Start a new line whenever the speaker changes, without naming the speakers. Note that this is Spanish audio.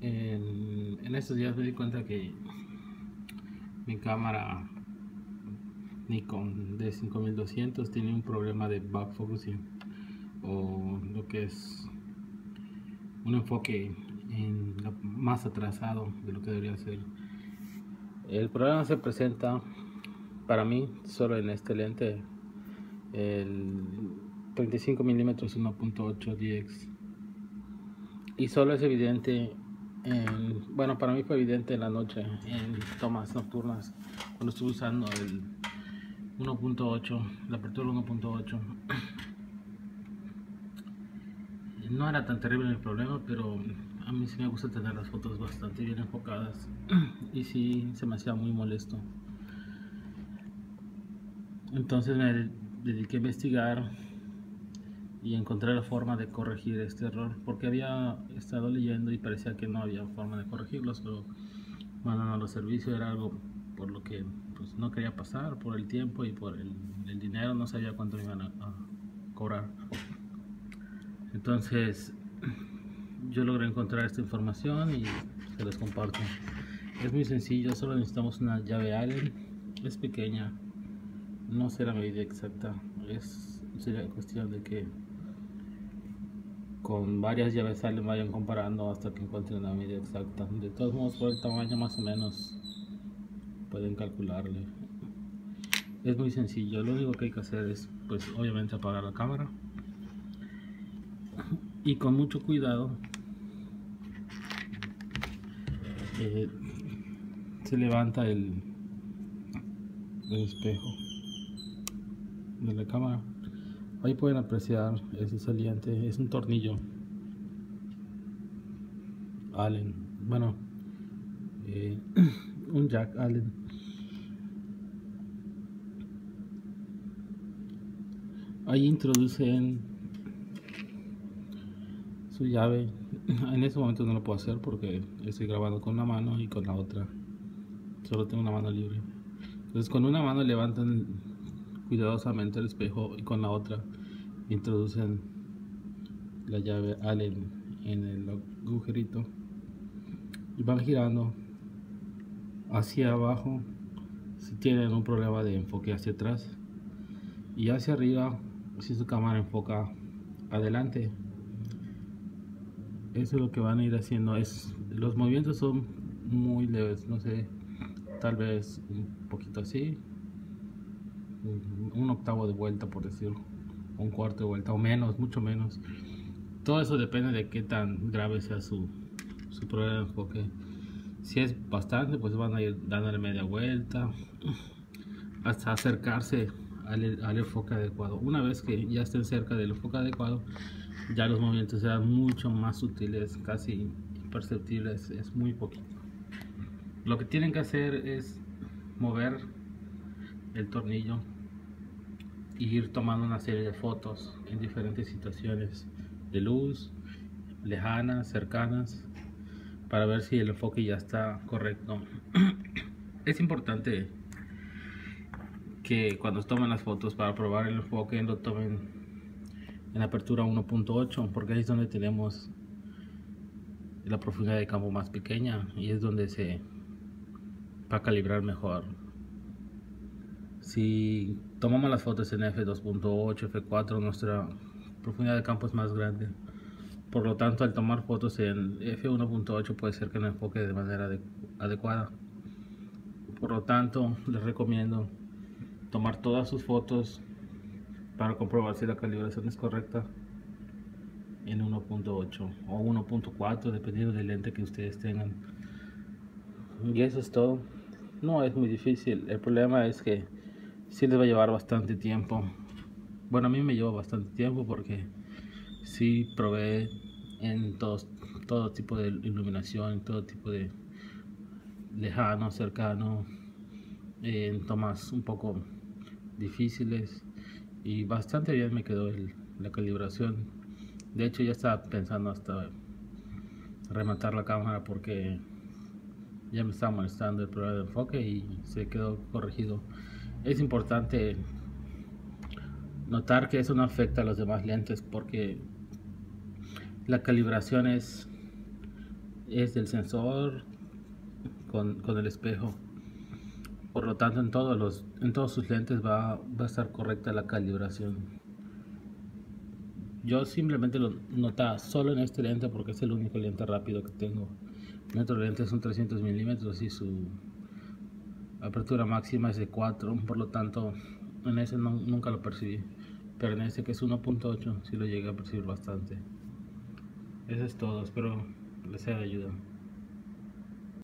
en, estos días me di cuenta que mi cámara Nikon de 5200 tiene un problema de back focusing o lo que es un enfoque más atrasado de lo que debería ser. El problema se presenta para mí solo en este lente el 35 mm 1.8 DX y solo es evidente en, bueno para mí fue evidente en la noche en tomas nocturnas cuando estuve usando el 1.8 la apertura 1.8 no era tan terrible el problema pero a mí sí me gusta tener las fotos bastante bien enfocadas y sí se me hacía muy molesto. Entonces me dediqué a investigar y encontré la forma de corregir este error porque había estado leyendo y parecía que no había forma de corregirlo solo mandan los servicios era algo por lo que pues, no quería pasar por el tiempo y por el, dinero no sabía cuánto me iban a, cobrar. Entonces yo logré encontrar esta información y se las comparto. Es muy sencillo solo necesitamos una llave Allen es pequeña no sé la medida exacta es sería cuestión de que con varias llaves salen vayan comparando hasta que encuentren la medida exacta. De todos modos por el tamaño más o menos pueden calcularle. Es muy sencillo lo único que hay que hacer es pues obviamente apagar la cámara. Y con mucho cuidado eh, se levanta el, el espejo de la cámara Ahí pueden apreciar ese saliente, es un tornillo Allen, bueno, eh, un jack Allen. Ahí introducen su llave. En ese momento no lo puedo hacer porque estoy grabando con una mano y con la otra. Solo tengo una mano libre. Entonces con una mano levantan cuidadosamente el espejo y con la otra introducen la llave Allen en el agujerito y van girando hacia abajo si tienen un problema de enfoque hacia atrás y hacia arriba si su cámara enfoca adelante. Eso es lo que van a ir haciendo. Es los movimientos son muy leves no sé tal vez un poquito así un octavo de vuelta por decirlo un cuarto de vuelta o menos mucho menos. Todo eso depende de qué tan grave sea su, su problema enfoque si es bastante pues van a ir dándole media vuelta hasta acercarse al, al enfoque adecuado. Una vez que ya estén cerca del enfoque adecuado ya los movimientos serán mucho más sutiles casi imperceptibles es muy poquito. Lo que tienen que hacer es mover el tornillo ir tomando una serie de fotos en diferentes situaciones de luz, lejanas, cercanas, para ver si el enfoque ya está correcto. es importante que cuando tomen las fotos para probar el enfoque lo tomen en apertura 1.8 porque ahí es donde tenemos la profundidad de campo más pequeña y es donde se va a calibrar mejor si tomamos las fotos en f2.8, f4, nuestra profundidad de campo es más grande. Por lo tanto, al tomar fotos en f1.8 puede ser que no enfoque de manera adecuada. Por lo tanto, les recomiendo tomar todas sus fotos para comprobar si la calibración es correcta en 1.8 o 1.4 dependiendo del lente que ustedes tengan y eso es todo no es muy difícil el problema es que sí les va a llevar bastante tiempo. Bueno, a mí me lleva bastante tiempo porque sí probé en todos, todo tipo de iluminación, todo tipo de lejano, cercano, en tomas un poco difíciles y bastante bien me quedó la calibración. De hecho ya estaba pensando hasta rematar la cámara porque ya me estaba molestando el problema de enfoque y se quedó corregido es importante notar que eso no afecta a los demás lentes porque la calibración es es del sensor con, con el espejo. Por lo tanto, en todos, los, en todos sus lentes va, va a estar correcta la calibración. Yo simplemente lo nota solo en este lente porque es el único lente rápido que tengo. Mi otro lente son 300 milímetros y su apertura máxima es de 4, por lo tanto en ese nunca lo percibí. Pero en ese que es 1.8 sí lo llegué a percibir bastante. Eso es todo, espero les sea de ayuda.